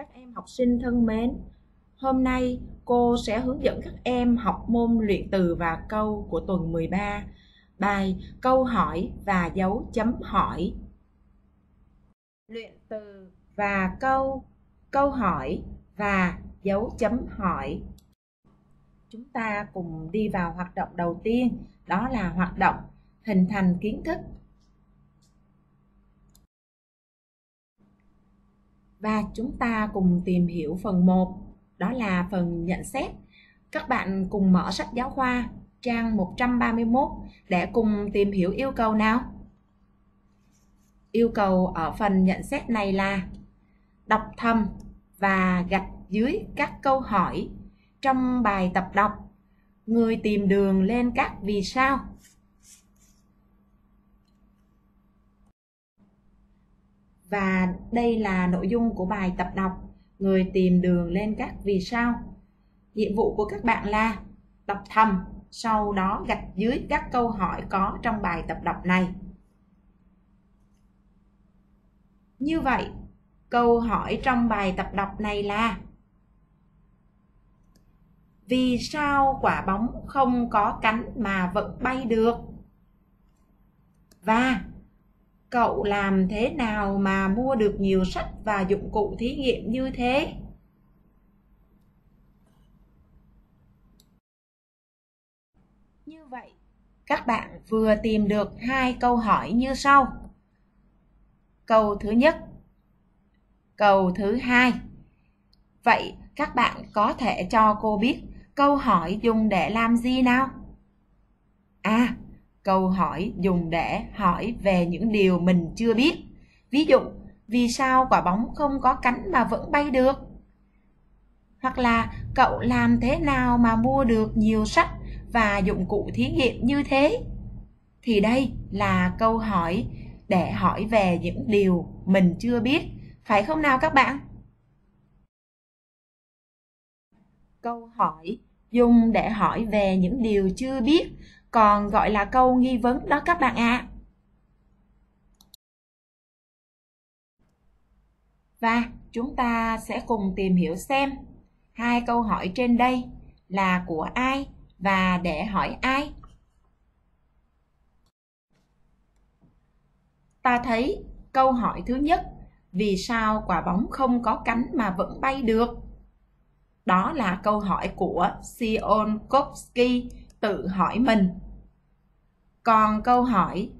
Các em học sinh thân mến, hôm nay cô sẽ hướng dẫn các em học môn luyện từ và câu của tuần 13, bài câu hỏi và dấu chấm hỏi. Luyện từ và câu, câu hỏi và dấu chấm hỏi. Chúng ta cùng đi vào hoạt động đầu tiên, đó là hoạt động hình thành kiến thức và chúng ta cùng tìm hiểu phần 1, đó là phần nhận xét. Các bạn cùng mở sách giáo khoa trang 131 để cùng tìm hiểu yêu cầu nào. Yêu cầu ở phần nhận xét này là đọc thầm và gạch dưới các câu hỏi trong bài tập đọc người tìm đường lên các vì sao Và đây là nội dung của bài tập đọc Người tìm đường lên các vì sao. Nhiệm vụ của các bạn là đọc thầm, sau đó gạch dưới các câu hỏi có trong bài tập đọc này. Như vậy, câu hỏi trong bài tập đọc này là Vì sao quả bóng không có cánh mà vẫn bay được? Và Cậu làm thế nào mà mua được nhiều sách và dụng cụ thí nghiệm như thế? Như vậy, các bạn vừa tìm được hai câu hỏi như sau. Câu thứ nhất, câu thứ hai. Vậy các bạn có thể cho cô biết câu hỏi dùng để làm gì nào? À, câu hỏi dùng để hỏi về những điều mình chưa biết. Ví dụ, vì sao quả bóng không có cánh mà vẫn bay được? Hoặc là, cậu làm thế nào mà mua được nhiều sách và dụng cụ thí nghiệm như thế? Thì đây là câu hỏi để hỏi về những điều mình chưa biết. Phải không nào các bạn? Câu hỏi dùng để hỏi về những điều chưa biết còn gọi là câu nghi vấn đó các bạn ạ. À. Và chúng ta sẽ cùng tìm hiểu xem hai câu hỏi trên đây là của ai và để hỏi ai. Ta thấy câu hỏi thứ nhất, vì sao quả bóng không có cánh mà vẫn bay được? Đó là câu hỏi của Sion Kopsky tự hỏi mình. Còn câu hỏi,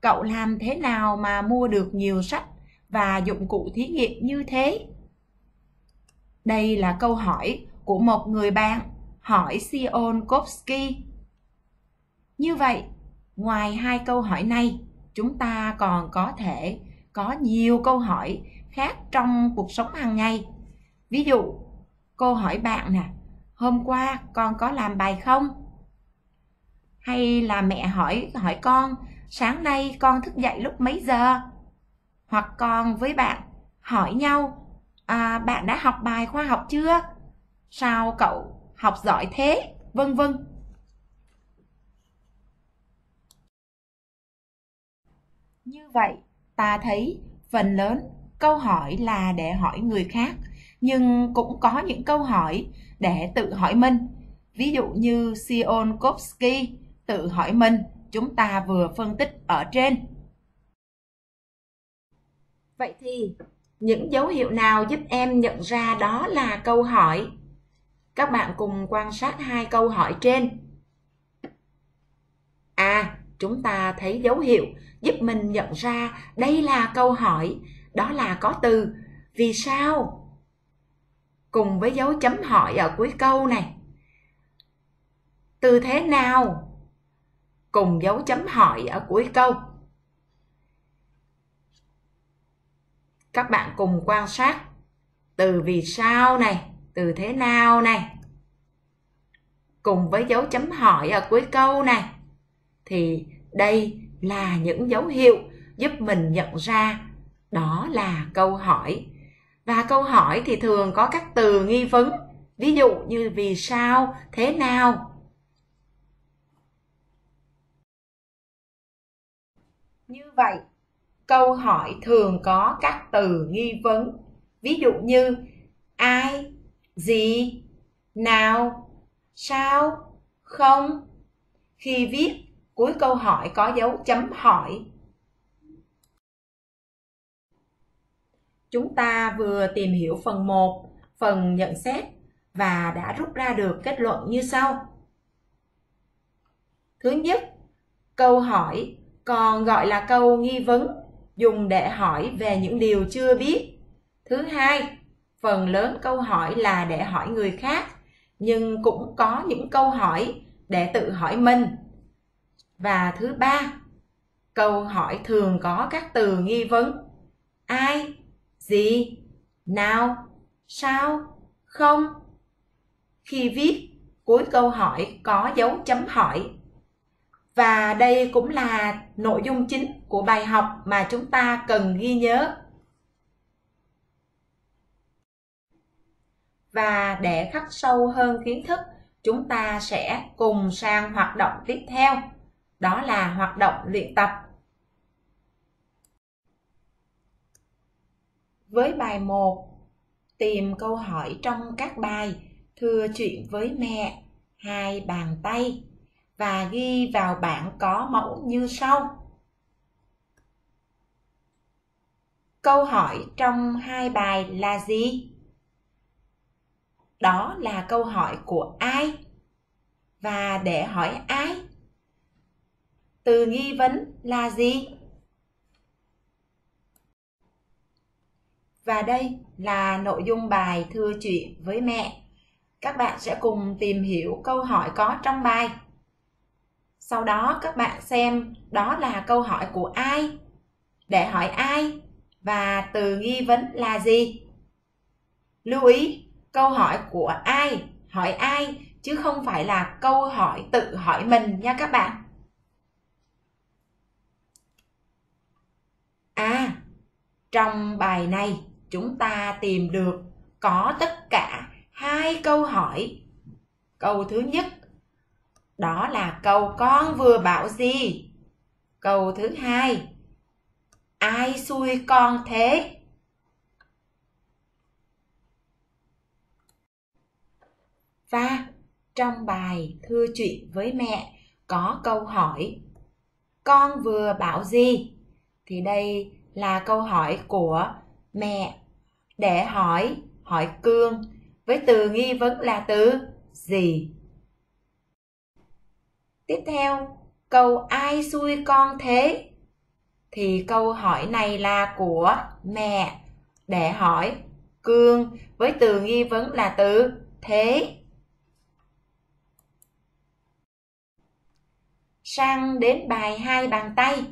cậu làm thế nào mà mua được nhiều sách và dụng cụ thí nghiệm như thế? Đây là câu hỏi của một người bạn hỏi Sion Kopsky. Như vậy, ngoài hai câu hỏi này, chúng ta còn có thể có nhiều câu hỏi khác trong cuộc sống hàng ngày. Ví dụ, cô hỏi bạn nè, hôm qua con có làm bài không? Hay là mẹ hỏi hỏi con sáng nay con thức dậy lúc mấy giờ? Hoặc con với bạn hỏi nhau à, bạn đã học bài khoa học chưa? Sao cậu học giỏi thế? Vân vân. Như vậy ta thấy phần lớn câu hỏi là để hỏi người khác nhưng cũng có những câu hỏi để tự hỏi mình. Ví dụ như Sion Kopsky tự hỏi mình chúng ta vừa phân tích ở trên. Vậy thì những dấu hiệu nào giúp em nhận ra đó là câu hỏi? Các bạn cùng quan sát hai câu hỏi trên. À, chúng ta thấy dấu hiệu giúp mình nhận ra đây là câu hỏi, đó là có từ vì sao? Cùng với dấu chấm hỏi ở cuối câu này. Từ thế nào cùng dấu chấm hỏi ở cuối câu. Các bạn cùng quan sát từ vì sao này, từ thế nào này. Cùng với dấu chấm hỏi ở cuối câu này thì đây là những dấu hiệu giúp mình nhận ra đó là câu hỏi. Và câu hỏi thì thường có các từ nghi vấn, ví dụ như vì sao, thế nào, Như vậy, câu hỏi thường có các từ nghi vấn. Ví dụ như ai gì nào sao không khi viết cuối câu hỏi có dấu chấm hỏi chúng ta vừa tìm hiểu phần 1, phần nhận xét và đã rút ra được kết luận như sau. Thứ nhất, câu hỏi còn gọi là câu nghi vấn, dùng để hỏi về những điều chưa biết. Thứ hai, phần lớn câu hỏi là để hỏi người khác, nhưng cũng có những câu hỏi để tự hỏi mình. Và thứ ba, câu hỏi thường có các từ nghi vấn. Ai, gì, nào, sao, không. Khi viết, cuối câu hỏi có dấu chấm hỏi. Và đây cũng là nội dung chính của bài học mà chúng ta cần ghi nhớ. Và để khắc sâu hơn kiến thức, chúng ta sẽ cùng sang hoạt động tiếp theo. Đó là hoạt động luyện tập Với bài 1, tìm câu hỏi trong các bài Thưa chuyện với mẹ, hai bàn tay và ghi vào bảng có mẫu như sau. Câu hỏi trong hai bài là gì? Đó là câu hỏi của ai? Và để hỏi ai? Từ nghi vấn là gì? Và đây là nội dung bài thưa chuyện với mẹ. Các bạn sẽ cùng tìm hiểu câu hỏi có trong bài. Sau đó các bạn xem đó là câu hỏi của ai, để hỏi ai và từ nghi vấn là gì. Lưu ý, câu hỏi của ai, hỏi ai chứ không phải là câu hỏi tự hỏi mình nha các bạn. À, trong bài này chúng ta tìm được có tất cả hai câu hỏi. Câu thứ nhất đó là câu con vừa bảo gì? Câu thứ hai ai xui con thế? Và trong bài thư chuyện với mẹ có câu hỏi, con vừa bảo gì? Thì đây là câu hỏi của mẹ để hỏi hỏi cương với từ nghi vấn là từ gì tiếp theo, câu ai xui con thế thì câu hỏi này là của mẹ để hỏi cương với từ nghi vấn là từ thế sang đến bài hai bàn tay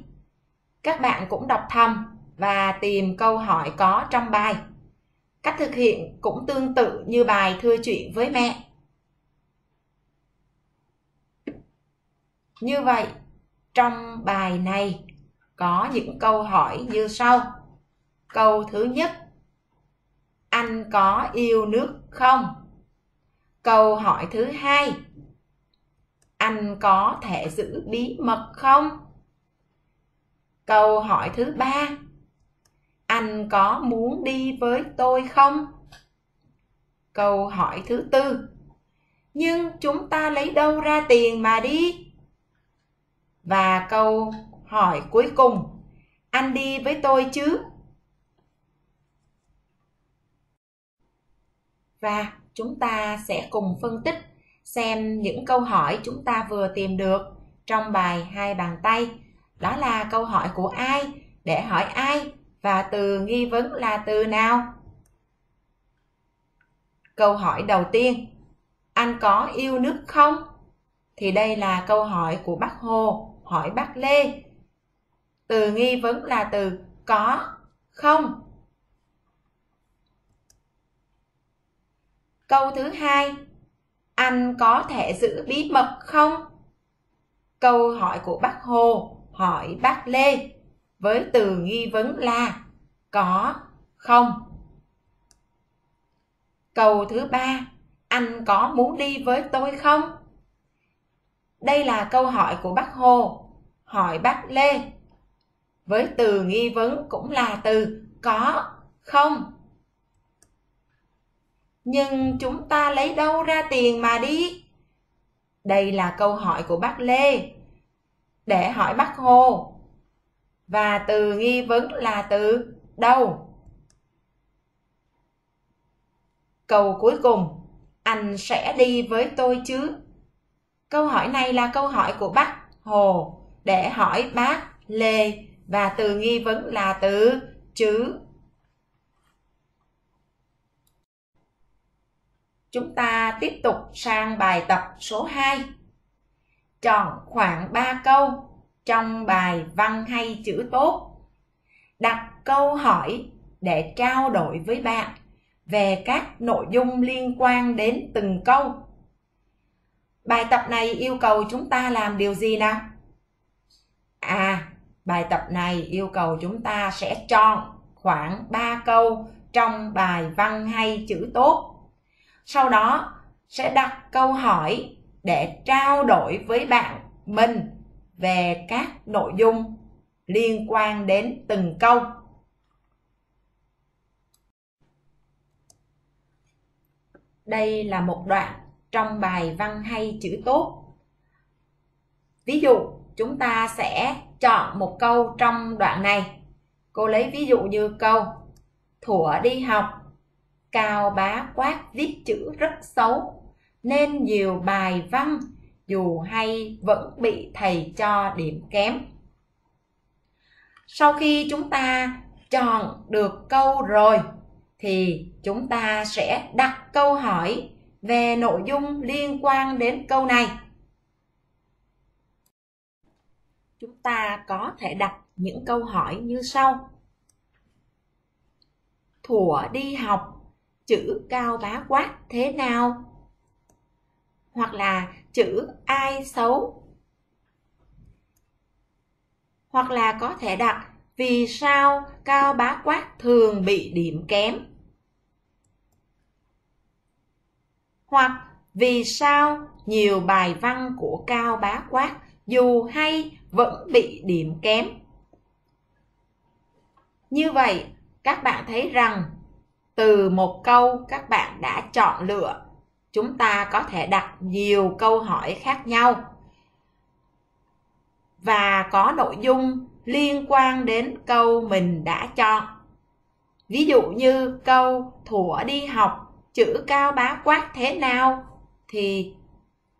các bạn cũng đọc thầm và tìm câu hỏi có trong bài. Cách thực hiện cũng tương tự như bài thưa chuyện với mẹ. Như vậy, trong bài này có những câu hỏi như sau. Câu thứ nhất, anh có yêu nước không? Câu hỏi thứ hai, anh có thể giữ bí mật không? Câu hỏi thứ ba, anh có muốn đi với tôi không câu hỏi thứ tư nhưng chúng ta lấy đâu ra tiền mà đi và câu hỏi cuối cùng anh đi với tôi chứ? Và chúng ta sẽ cùng phân tích xem những câu hỏi chúng ta vừa tìm được trong bài hai bàn tay. Đó là câu hỏi của ai? Để hỏi ai? Và từ nghi vấn là từ nào? Câu hỏi đầu tiên, anh có yêu nước không? Thì đây là câu hỏi của bác Hồ, hỏi bác Lê. Từ nghi vấn là từ có, không. Câu thứ hai, anh có thể giữ bí mật không? Câu hỏi của bác Hồ hỏi bác Lê với từ nghi vấn là có, không. Câu thứ ba, anh có muốn đi với tôi không? Đây là câu hỏi của bác Hồ, hỏi bác Lê. Với từ nghi vấn cũng là từ có, không. Nhưng chúng ta lấy đâu ra tiền mà đi? Đây là câu hỏi của bác Lê. Để hỏi bác Hồ. Và từ nghi vấn là từ đâu? Câu cuối cùng, anh sẽ đi với tôi chứ? Câu hỏi này là câu hỏi của bác Hồ để hỏi bác Lê và từ nghi vấn là từ chứ. Chúng ta tiếp tục sang bài tập số 2. Chọn khoảng 3 câu trong bài văn hay chữ tốt. Đặt câu hỏi để trao đổi với bạn về các nội dung liên quan đến từng câu. Bài tập này yêu cầu chúng ta làm điều gì nào? À, bài tập này yêu cầu chúng ta sẽ chọn khoảng 3 câu trong bài văn hay chữ tốt. Sau đó sẽ đặt câu hỏi để trao đổi với bạn mình về các nội dung liên quan đến từng câu. Đây là một đoạn trong bài văn hay chữ tốt. Ví dụ, chúng ta sẽ chọn một câu trong đoạn này. Cô lấy ví dụ như câu Thủa đi học, Cao Bá Quát viết chữ rất xấu, nên nhiều bài văn dù hay vẫn bị thầy cho điểm kém. Sau khi chúng ta chọn được câu rồi thì chúng ta sẽ đặt câu hỏi về nội dung liên quan đến câu này. Chúng ta có thể đặt những câu hỏi như sau. Thủa đi học, chữ cao bá quát thế nào? Hoặc là chữ ai xấu? Hoặc là có thể đặt vì sao cao bá quát thường bị điểm kém? Hoặc vì sao nhiều bài văn của Cao Bá Quát dù hay vẫn bị điểm kém. Như vậy, các bạn thấy rằng từ một câu các bạn đã chọn lựa, chúng ta có thể đặt nhiều câu hỏi khác nhau và có nội dung liên quan đến câu mình đã chọn. Ví dụ như câu thủa đi học chữ cao bá quát thế nào thì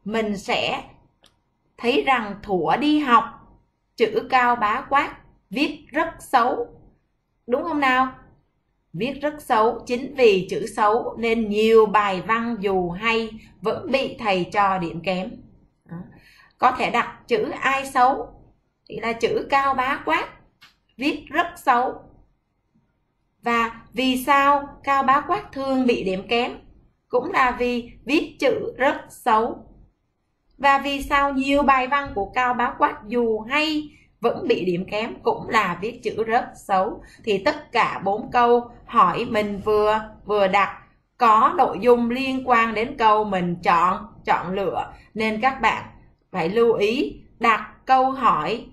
mình sẽ thấy rằng thủa đi học, chữ cao bá quát viết rất xấu. Đúng không nào? Viết rất xấu chính vì chữ xấu nên nhiều bài văn dù hay vẫn bị thầy cho điểm kém. Có thể đặt chữ ai xấu thì là chữ cao bá quát, viết rất xấu và vì sao Cao Bá Quát Thương bị điểm kém? Cũng là vì viết chữ rất xấu. Và vì sao nhiều bài văn của Cao Bá Quát dù hay vẫn bị điểm kém cũng là viết chữ rất xấu. Thì tất cả bốn câu hỏi mình vừa vừa đặt có nội dung liên quan đến câu mình chọn, chọn lựa. Nên các bạn phải lưu ý đặt câu hỏi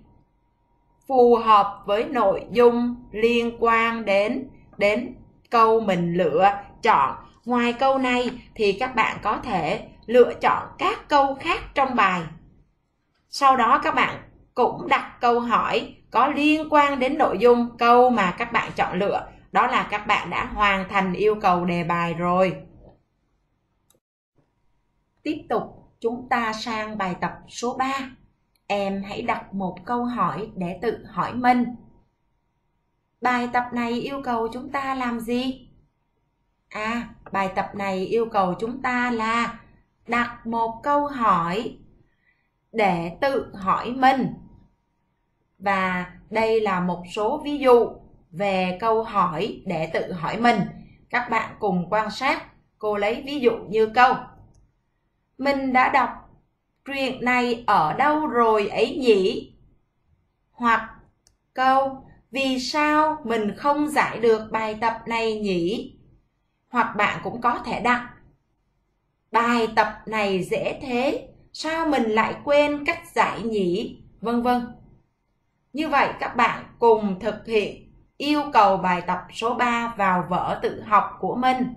phù hợp với nội dung liên quan đến đến câu mình lựa chọn. Ngoài câu này thì các bạn có thể lựa chọn các câu khác trong bài. Sau đó các bạn cũng đặt câu hỏi có liên quan đến nội dung câu mà các bạn chọn lựa. Đó là các bạn đã hoàn thành yêu cầu đề bài rồi. Tiếp tục, chúng ta sang bài tập số 3. Em hãy đặt một câu hỏi để tự hỏi mình Bài tập này yêu cầu chúng ta làm gì? À, bài tập này yêu cầu chúng ta là đặt một câu hỏi để tự hỏi mình. Và đây là một số ví dụ về câu hỏi để tự hỏi mình. Các bạn cùng quan sát, cô lấy ví dụ như câu. Mình đã đọc truyện này ở đâu rồi ấy nhỉ? Hoặc câu vì sao mình không giải được bài tập này nhỉ? Hoặc bạn cũng có thể đặt bài tập này dễ thế, sao mình lại quên cách giải nhỉ? Vân vân. Như vậy các bạn cùng thực hiện yêu cầu bài tập số 3 vào vở tự học của mình.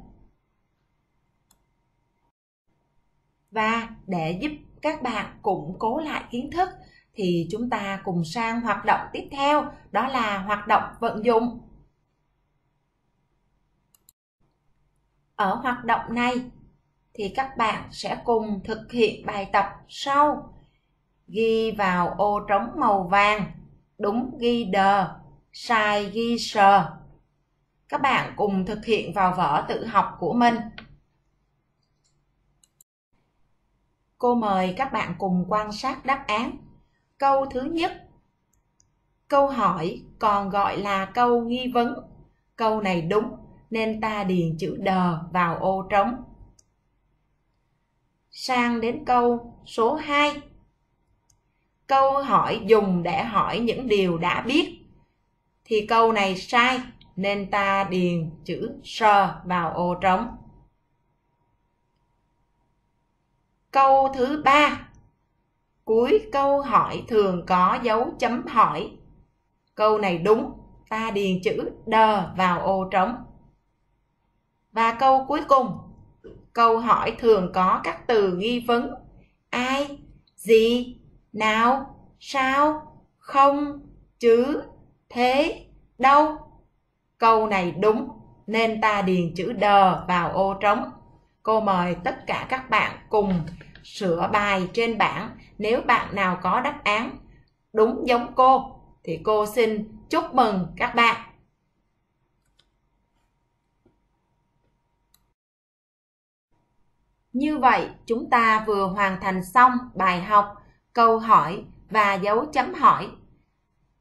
Và để giúp các bạn củng cố lại kiến thức thì chúng ta cùng sang hoạt động tiếp theo, đó là hoạt động vận dụng. Ở hoạt động này thì các bạn sẽ cùng thực hiện bài tập sau. Ghi vào ô trống màu vàng, đúng ghi đờ, sai ghi sờ. Các bạn cùng thực hiện vào vở tự học của mình. Cô mời các bạn cùng quan sát đáp án. Câu thứ nhất. Câu hỏi còn gọi là câu nghi vấn. Câu này đúng, nên ta điền chữ đờ vào ô trống. Sang đến câu số 2. Câu hỏi dùng để hỏi những điều đã biết. Thì câu này sai, nên ta điền chữ sờ vào ô trống. Câu thứ ba Cuối câu hỏi thường có dấu chấm hỏi. Câu này đúng, ta điền chữ đờ vào ô trống. Và câu cuối cùng, câu hỏi thường có các từ nghi vấn. Ai, gì, nào, sao, không, chứ, thế, đâu. Câu này đúng, nên ta điền chữ đờ vào ô trống. Cô mời tất cả các bạn cùng sửa bài trên bảng nếu bạn nào có đáp án đúng giống cô thì cô xin chúc mừng các bạn. Như vậy, chúng ta vừa hoàn thành xong bài học, câu hỏi và dấu chấm hỏi.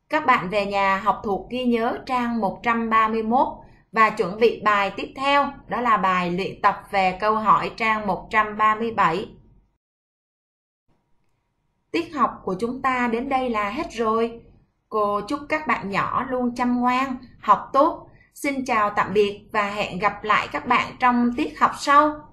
Các bạn về nhà học thuộc ghi nhớ trang 131 và chuẩn bị bài tiếp theo, đó là bài luyện tập về câu hỏi trang 137. Tiết học của chúng ta đến đây là hết rồi. Cô chúc các bạn nhỏ luôn chăm ngoan, học tốt. Xin chào tạm biệt và hẹn gặp lại các bạn trong tiết học sau.